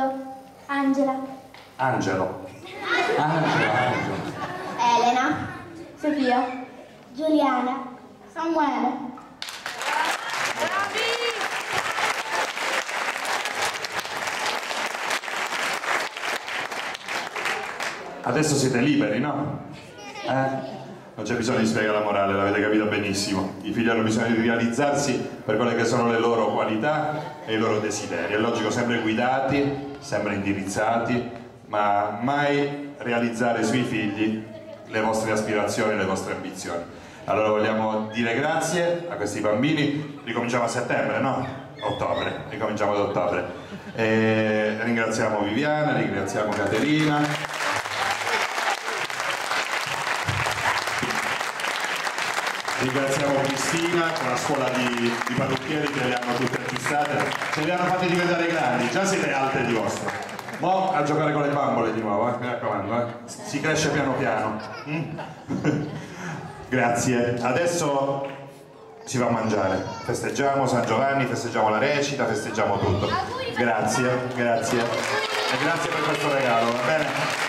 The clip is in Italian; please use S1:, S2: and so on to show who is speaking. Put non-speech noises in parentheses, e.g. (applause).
S1: Angela,
S2: Angelo. (laughs) Angelo, Angelo.
S1: Elena, Sofia, Giuliana, Samuele.
S2: Adesso siete liberi, no? Eh? Non c'è bisogno di spiegare la morale, l'avete capito benissimo. I figli hanno bisogno di realizzarsi per quelle che sono le loro qualità e i loro desideri. È logico, sempre guidati, sempre indirizzati, ma mai realizzare sui figli le vostre aspirazioni e le vostre ambizioni. Allora vogliamo dire grazie a questi bambini, ricominciamo a settembre, no? Ottobre, ricominciamo ad ottobre. E ringraziamo Viviana, ringraziamo Caterina. Ringraziamo Cristina con la scuola di, di parrucchieri che le hanno tutte fissate, ce le hanno fatte diventare grandi, già siete alte di vostro. Mo a giocare con le bambole di nuovo, eh? mi raccomando, eh? si cresce piano piano. Mm? (laughs) Grazie, adesso si va a mangiare, festeggiamo San Giovanni, festeggiamo la recita, festeggiamo tutto. Grazie, grazie. E grazie per questo regalo, va bene?